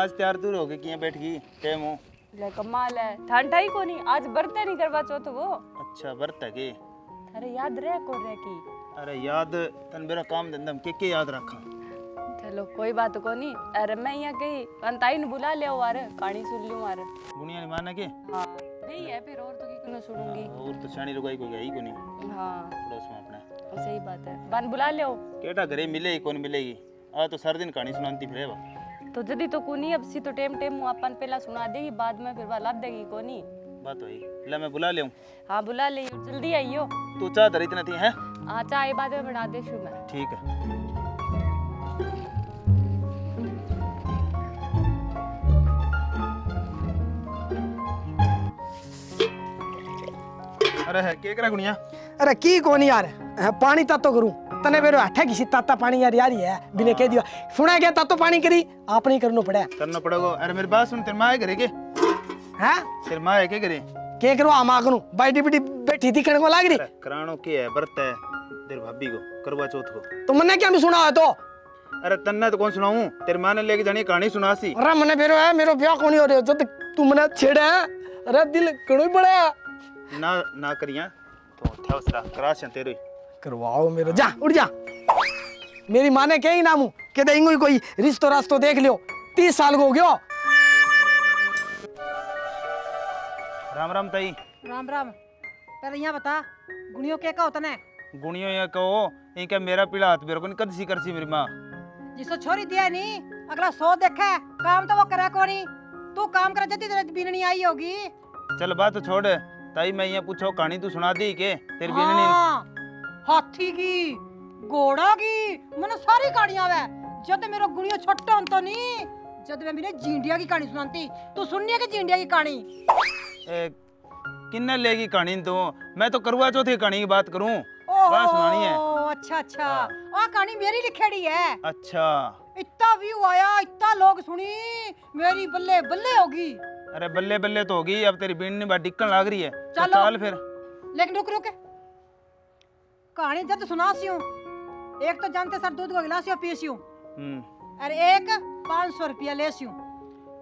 आज तैयार तू हो गई किया बैठ गई टाइम हो ले कमाल है। ठंडा ही को नहीं आज बर्तन नहीं करवा चौथ वो। अच्छा बरत है के? अरे याद रह को रह की? अरे याद तन मेरा काम धंधा के के याद रखा? चलो कोई बात को नहीं अरे मैं यहाँ गई अंताई ने बुला ले वार कहानी सुन लूँ वार गुनिया नहीं माना के? हाँ नहीं है फिर और तो की क्यों सुनूँगी। और तो शानी रुकाई को गई को नहीं हाँ। पड़ोस में अपने। सही बात है। बन बुला ले केटा घरे मिलेगी कौन मिलेगी? आ तो सारे दिन कहानी सुनाती फिर बा तो जदी तो कोनी अब सी तो टेम टेम मुँह अपन पहला सुना देगी बाद में फिर वह लाभ देगी कोनी बात वही ले मैं बुला ले हाँ बुला ले जल्दी आइयो। तू चाह धरी इतना थी है? हाँ चाय बाद में बना दे शू मैं। ठीक है। अरे है के करा गुनिया अरे की कोनी यार? हाँ, पानी तातो करूँ। तने मेरे हाथे किसी ताता पानी यार यार ही है बिना कह दिया। सुना गया तातो पानी करी आप नहीं करनो पड़ा। करना पड़ेगा। अरे मेरी बात सुन तेरे माँ है घरे के? हैं? तेरे माँ के घरे? के करो? आमा करूँ बाइटी बिटी बैठी थी कण को लाग रही? कराणो के है व्रत है। तेरे भाभी को करवा चौथ को। तो मन्ने क्या भी सुना है तो? अरे तन्ने तो कौन सुनाऊं? तेरे माँ ने लेके जानी कहानी सुनासी। अरे मने फेरो है मेरो ब्याह कोनी हो रहा जब तू मने छेड़ा है अरे दिल ही बड़ा ना ना करिया। तो थे उसरा करास तेरे। करवाओ मेरो। जा उठ जा। मेरी माँ ने कही नामू के देंगे कोई रिश्तो रास्तो देख लियो। तीस साल को हो गयो। राम राम ताई। राम राम। पहले यहाँ बता गुणियों के का होता है गुणियो ये कहो इनका मेरा पीड़ा हाथ मेरे को कद सी करसी मेरी माँ। जिसको छोरी दिया नहीं अगला सौ देखा काम तो वो करा को नहीं तू काम करा जल्दी तेरे बीननी आई होगी। चल बात तो छोड़ ताई मैं ये पूछो कहानी तू सुना दी के? तेरी बीननी हाँ, हाथी की घोड़ा की मैंने सारी कहानियाँ वे जब मेरो गुणियों छोटा होता नहीं जब मैं मेरे जींडिया की कहानी सुनाती तू सुननी है कि जींडिया की कहानी ए, किन्ने लेगी कहानी तू मैं तो करवा चौथ की कहानी की बात करूँ बात सुनानी है ओहो अच्छा अच्छा हाँ। आ कहानी मेरी लिखेड़ी है अच्छा इतना व्यू आया इतना लोग सुनी मेरी बल्ले बल्ले होगी अरे बल्ले बल्ले तो होगी अब तेरी बीननी बात डिक्कन लाग रही है तो चलो। चल फिर लेकिन रुक रुक कहानी जब सुना एक तो जानते सर दूध का गिलास या पी सी हूँ हम्म। और एक पाँच सौ रुपया ले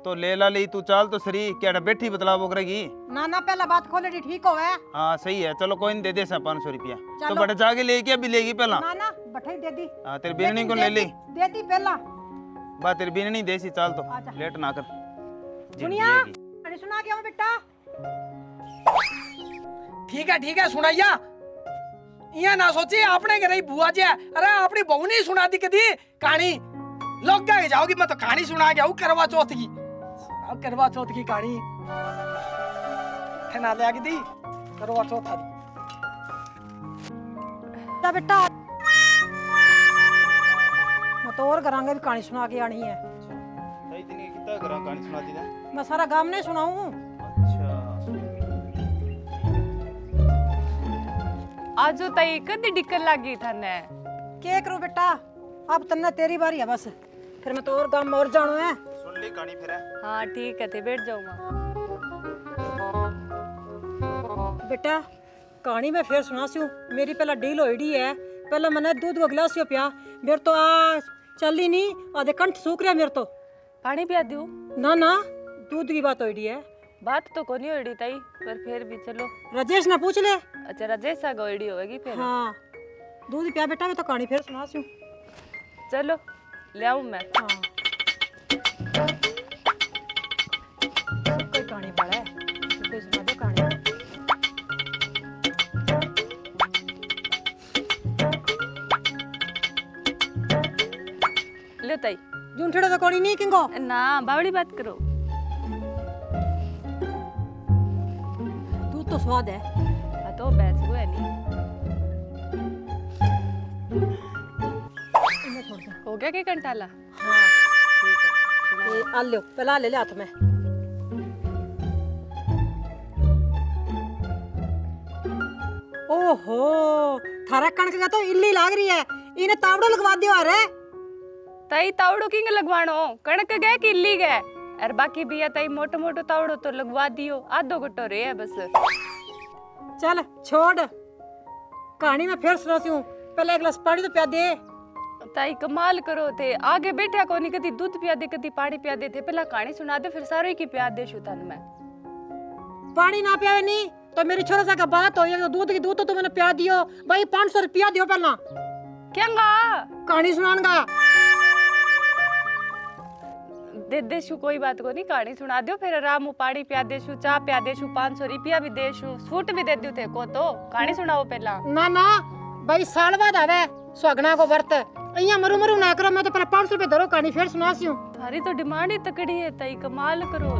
तो ले ला ली तू चाल तो सरी क्या बैठी बतला करेगी ना ना पहला बात खोले दी ठीक हो है सही है चलो कोई दे दे सा पाँच सौ रुपया। तो चलो। जाके लेके अभी लेगी पहला? ना ना बठाई दे दी हाँ तेरी बीननी को ले ली? दे दी पहला। बात तेरी बीननी देसी चाल तो लेट ना कर। सुनिया अरे सुना क्या बेटा? ठीक है ठीक है सुनाइया। ये ना सोची आपने घर ही बुआ जी अरे अपनी बहू नहीं सुना दी कदी कहानी लोग क्या जाओगी मैं तो कहानी सुना गया हूँ करवा चौथ की अब करवा चौथ की कहानी है ना ले आगे दी करवा चौथ जा बेटा मैं तो और घरांगे भी कहानी सुना के आनी है सही दिन की कितना करा कहानी सुना दी ना मैं सारा गाँव नहीं सुनाऊं आज तई कदी डिक्कन लागी थाने। के करूँ बेटा? अब तन्ने तेरी बारी है बस। फिर मैं तो और गाँव में और जानो है। सुन ली कहानी फिर है? हाँ ठीक है थे बैठ जाऊँगा बेटा कहानी मैं फिर सुना सी मेरी पहला डील होईडी है। पहले मैंने दूध का गिलास पिया। मेरे तो आ चल नहीं आधे कंठ सूख रहा मेरे तो। पानी पिया दूँ ना ना दूध की बात होईडी है। बात तो कोनी होड़ी ताई पर फिर भी चलो। राजेश ने पूछ ले। अच्छा राजेश सा गोईडी होगी फिर? हाँ। दूध पिया बेटा मैं तो कहानी फिर सुना सी चलो ले आऊँ मैं। हाँ। कोई कहानी पड़ा है? किसी सुना दो कहानी। लो ताई। जूठड़े तो कहानी नहीं किंगो? ना बावड़ी बात करो। तो है। हाँ तो बैठ को नहीं इन्हें छोड़ दो हो गया के कंटाला? हाँ ठीक है। आ लो पहला ले ले हाथ में। ओहो थारा कणक का तो इल्ली लाग रही है। इन्हें तावड़ो लगवा दियो अरे ताई तावड़ो किंग लगवानो कणक गए कि इल्ली गए? और बाकी भैया ताई मोटो मोटो तावड़ो तो लगवा दियो। आधो गट्टो रे है बस। चल छोड़। कहानी में फिर सुनाती हूँ। पहले एक गिलास पानी तो पिया दे। ताई कमाल करो थे आगे बैठा कोनी कदी दूध पिया दे कदी पानी पिया दे थे पहला कहानी सुना दे फिर सारे की पिया दे शु तन मैं। पानी ना पियावे नहीं तो मेरी छोरा सा का बात हो तो दूध की दूध तो मैंने पिया दियो। भाई पाँच सौ रुपया दियो पहला। क्या कहानी सुनाऊँगा। दे देशु कोई बात को नहीं कहानी सुना दियो फिर आराम हूँ पानी पिया देशु चाह पिया देशु पाँच सौ रुपया भी देशु सूट भी दे दियो थे को तो कहानी सुनाओ पहला। ना ना भाई साल बाद आवे सुगना को वर्त यहाँ मरू मरू ना करो मैं तो पहले पाँच सौ रुपये धरो कहानी फिर सुना सी थारी तो डिमांड ही तकड़ी है तई कमाल करो।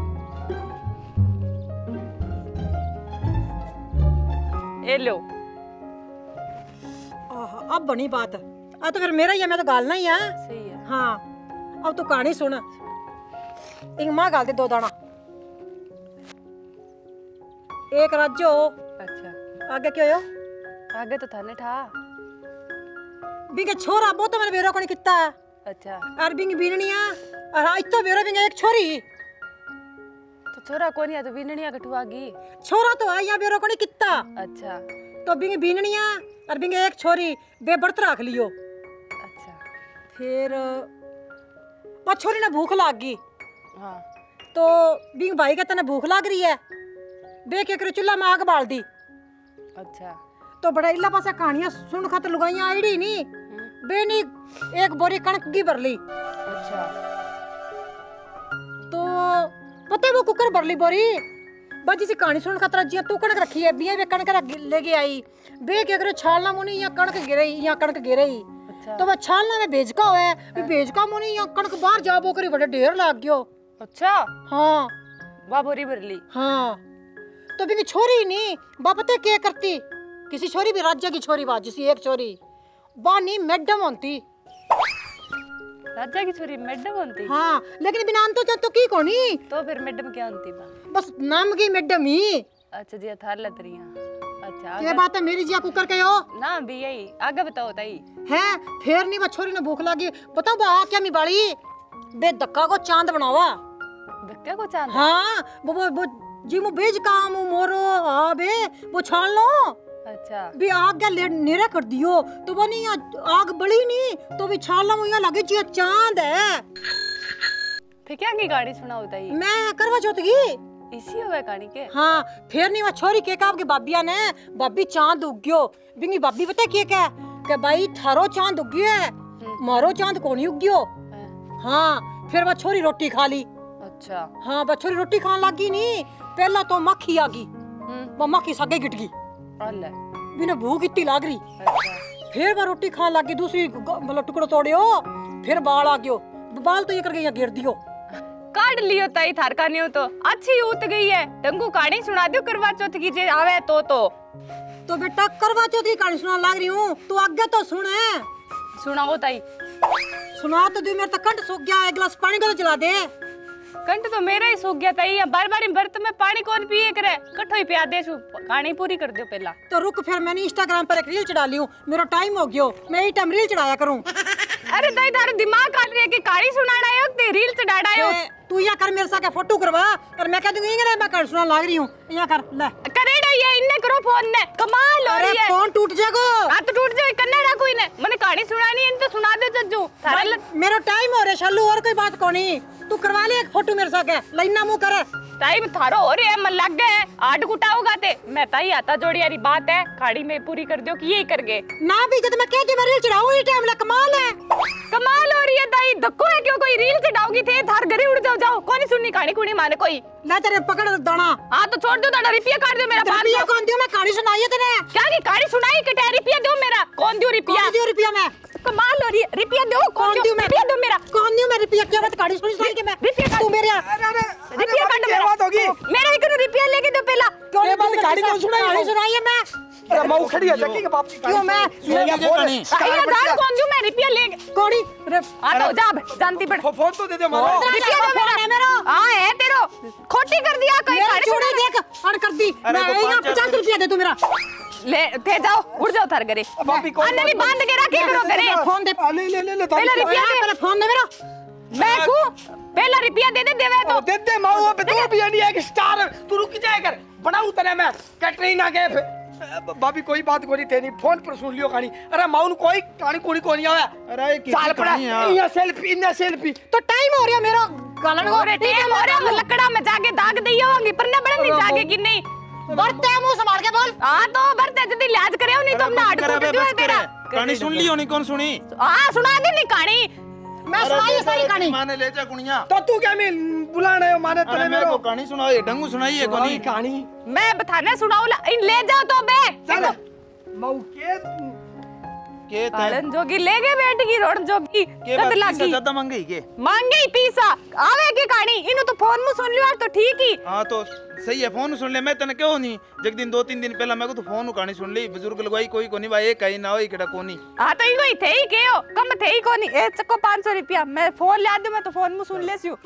ए लो। अब बनी बात। आ तो फिर मेरा ही है मैं तो गालना ही है। सही है। हाँ अब तो कहानी सुन। एक माँ गाल दे दो दाना। एक राज्यो अच्छा। आगे क्यों हो आगे तो थाने ठा बिंगे छोरा बहुत तो मैंने बेरो कोनी किता अच्छा। और बिंगे बीननिया। और आज तो बेरो बिंगे एक छोरी। तो छोरा कौन है तो बिननिया कटुआगी छोरा तो आया बेरो कोनी किता। अच्छा। तो बिंगे बीननिया और बिंगे एक छोरी बेबर्त रख लियो। अच्छा। फिर वो छोरी ने भूख लाग। हाँ। तो बिंग भाई का तने भूख लाग रही है। बे के करे चूल्हा में आग बाल दी अच्छा। तो बड़ा इला पासा कहानियाँ सुन खातर लुगाइयाँ आईडी नी। हम्म, बे नी एक बोरी कणक की भर ली। अच्छा। तो पता वो कुकर भर ली बोरी? बाजी सी कहानी सुन खातर जिया तू कणक रखी है बिया वे कणक लेके आई। बे के करे छालना मुनी या कणक गिरई या कणक गिरई अच्छा। तो वह छालना में भेजका हुआ है। भी भेजका मुनी या कणक बाहर जा बो करी बड़े ढेर लाग गयो। अच्छा? हाँ। वाह बोरी भरली। हाँ। तो बिंगी छोरी नहीं बापते के करती? किसी छोरी भी राज्य की छोरी बात जिसी एक छोरी। बानी मैडम होती। राजा की छोरी मैडम होती? हाँ लेकिन बिना अंतो तो की कोनी तो फिर मैडम क्या होती बा? बस नाम की मैडम ही। अच्छा जी थार लतरिया। अच्छा ये बात है मेरी जिया कुकर के हो? ना भी यही। आगे बताओ ताई। है फिर नहीं बा छोरी ने भूख लगी। बताओ बा क्या मी बाड़ी? बे धक्का को चाँद बनावा। को चाँद हाँ वो वो वो जी मु बेज काम मोरो हाँ बे वो छान लो। अच्छा। भी आग ले नेरा कर दियो? तो वो नहीं आग बड़ी नहीं तो भी छाला मुझे लगे जी चाँद है। फिर क्या की गाड़ी सुनाओ ताई? मैं करवा चौथ की इसी हुआ कहानी के? हाँ फिर नहीं वो छोरी के आपके बाबिया ने बाबी चाँद उग्यो। बिंगी बाबी पता के क्या? के भाई थारो चाँद उग्यो है मारो चाँद कोनी उग्यो? हाँ, हाँ फिर वो छोरी रोटी खा ली। हाँ वो छोरी रोटी खान लगी नहीं पहला तो मक्खी आ गई। हम्म। वो मक्खी सगे गिट गई। अल्लाह बिना भूख इतनी लाग रही। अच्छा। फिर वो रोटी खान लगी दूसरी मतलब टुकड़ो तोड़ियो। फिर बाल आ गयो। बाल तो ये करके यहाँ गिर दियो। काट लियो ताई थार कहानी हो तो। अच्छी उत गई है। डंगू कहानी सुना दियो करवा चौथ की जे आवे तो तो। तो बेटा करवा चौथ की कहानी सुना लाग रही हूँ। तू आगे तो सुन सुनाओ ताई। सुना तो दी मेरे तक कंठ सूख गया एक गिलास पानी का तो चला दे। कंठ तो मेरा ही सूख गया ताई बार बार बर्त में पानी कौन पिए करे? कठो ही पिया दे कहानी पूरी कर दियो पहला। तो रुक फिर मैंने इंस्टाग्राम पर एक रील चढ़ा ली मेरा टाइम हो गयो मैं यही टाइम रील चढ़ाया करूँ? अरे ताई तारे दिमाग काट रही है कि कहानी सुनाड़ा है ते रील चढ़ाड़ा है। तू यहाँ कर मेरे साथ फ़ोटो करवा और मैं कह दूँगी मैं कहानी सुना लाग रही हूँ। यहाँ कर ले। करेड़ा ये इन्ने करो फ़ोन ने कमाल हो रही है। फ़ोन टूट जाएगा। हाथ टूट जाए कन्ना रखो इन्हें मैंने कहानी सुनानी है तो सुना दे जज्जू। मेरा टाइम हो रहा है शालू और कोई बात कोनी तू करवा ले एक फ़ोटो मेरे साथ लाइना मुँह कर। ताई थारो हो है मन लग गए आड कुटाओगा ते। मैं ताई आता जोड़ी यारी बात है खाड़ी में पूरी कर दियो कि यही कर गए। ना भी जब मैं कहती मैं रील चढ़ाऊँ ये टाइम ला कमाल है। कमाल हो रही है ताई धक्को है क्यों? कोई रील चढ़ाओगी थे थार घरे उड़ जाओ जाओ। कौन सुननी कहानी कुड़ी माने कोई। ले तेरे पकड़ दाना। हाँ तो छोड़ दो ताड़ा रिपिया काट दो मेरा पाँच रुपया कौन दियो? मैं कहानी सुनाई है तेरे। क्या की कहानी सुनाई कि टे रिपिया दो मेरा। कौन दियो रिपिया? कौन दियो रुपया मैं कमाल हो रही है रिपिया दो कौन कौन दियो दियो मैं रिपिया दो मेरा कौन दियो मैं रुपया क्या बात कहानी सुनी सुनाई के मैं। रिपिया तू मेरे अरे अरे रिपिया काट क्या बात होगी। मेरा ही करो रिपिया लेके दो पहला। क्यों ये बात कहानी क्यों सुनाई कहानी सुनाई है मैं? अरे मऊ खड़ी है लकी के बाप की क्यों मैं? जो कहानी ये दाल कौन दियो मैं? रिपिया ले कौड़ी? हाँ तो जा जानती पड़। फ़ोन तो दे दे मारो रिपिया दो फ़ोन है मेरा। मेरा। हाँ है तेरो। खोटी कर दिया कोई मेरी कहानी चूड़ी देख अड़ कर दी। मैं वो यहाँ पाँच पचास रुपया दे तू मेरा। ले थे जाओ उड़ जाओ थार घरे कौन अन्ने भी बाँध के रखे करो घरे। फ़ोन दे। ले ले ले ले पहले रिपिया पहले फ़ोन दे मेरा। मैं को पहला रिपिया दे दे देवे तो। दे दे माऊ अब तो भी नहीं है कि स्टार तू रुक जाए कर बनाऊ तने मैं कैटरीना के भाभी कोई बात कोनी तेनी फ़ोन पर सुन लियो कहानी। अरे माउन कोई कहानी कोनी कोनी आवे अरे ये चाल पड़ा कहानी है। इया सेल्फी इया सेल्फी तो टाइम हो रहा मेरा। गालन और टेम हो रहा लकड़ा में जाके दाग दी होंगी पर ना बड़े नहीं जाके कि नहीं। बरते मुँह संभाल के बोल। हाँ तो बरते जल्दी लिहाज करे नहीं तो हमने करे दियो तेरा कहानी सुन ली होनी कौन सुनी? हाँ सुना दे नहीं कहानी। मैं सुनाई सारी कहानी। माने ले जा गुनिया तो तू क्या मिल बुलाने माने तने मेरे को कहानी सुनाओ ये डंगू सुनाई है कोनी। कहानी। मैं बताने सुनाऊ इन ले जाओ तो बे चल। मौके के ते कालन जोगी ले गए बेट की रोड जोगी। के कद बात से लागी ज़्यादा महँगी के? मांगे पीसा। आवे की कहानी इनु तो फ़ोन में सुन लियो तो ठीक ही। हाँ तो सही है फ़ोन सुन ले मैं तने क्यों नहीं जग दिन दो तीन दिन पहला मैं को तो फ़ोन कहानी सुन ली। बुज़ुर्ग लगवाई कोई कोनी भाई एक कहीं ना हो इकड़ा कोनी हाँ तो इको थे ही के हो? कम थे ही कोनी ए चको 500 रुपया। मैं फ़ोन ला दूँ मैं तो फ़ोन में सुन लेसी हूँ